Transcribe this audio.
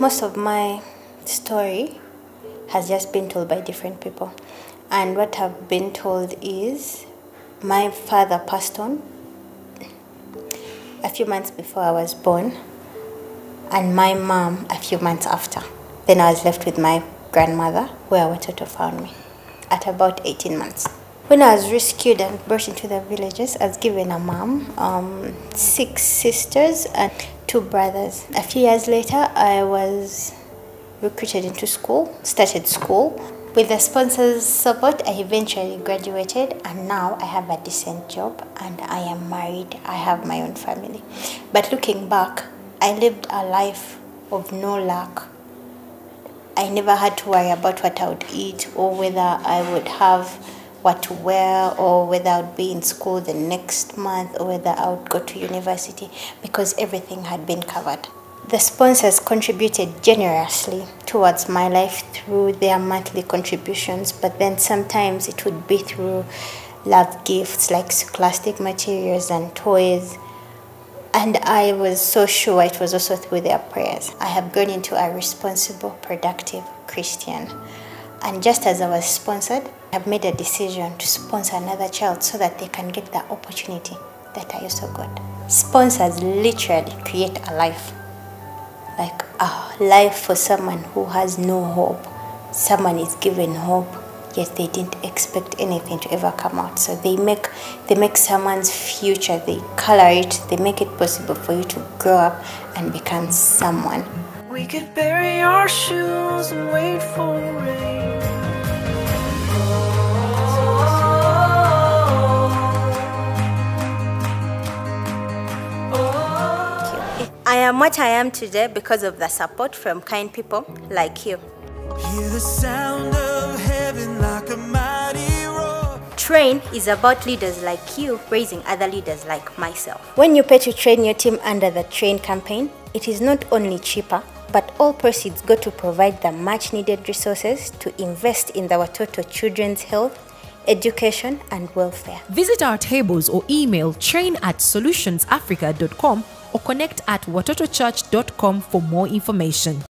Most of my story has just been told by different people. And what I've been told is my father passed on a few months before I was born, and my mom a few months after. Then I was left with my grandmother, where Watoto found me at about 18 months. When I was rescued and brought into the villages, I was given a mom, um, six sisters, and two brothers. A few years later, I was recruited into school, started school. With the sponsors' support, I eventually graduated, and now I have a decent job and I am married. I have my own family. But looking back, I lived a life of no luck. I never had to worry about what I would eat or whether I would have what to wear or whether I would be in school the next month or whether I would go to university because everything had been covered. The sponsors contributed generously towards my life through their monthly contributions, but then sometimes it would be through love gifts like scholastic materials and toys. And I was so sure it was also through their prayers. I have grown into a responsible, productive Christian. And just as I was sponsored, I've made a decision to sponsor another child so that they can get the opportunity that I also got. Sponsors literally create a life like a life for someone who has no hope. Someone is given hope, yet they didn't expect anything to ever come out. So they make they make someone's future, they color it, they make it possible for you to grow up and become someone. We could bury our shoes and wait for rain. Am what I am today because of the support from kind people like you. Hear the sound of heaven like a mighty roar. Train is about leaders like you raising other leaders like myself. When you pay to train your team under the Train campaign, it is not only cheaper, but all proceeds go to provide the much needed resources to invest in the Watoto children's health, education, and welfare. Visit our tables or email train at solutionsafrica.com or connect at watotochurch.com for more information.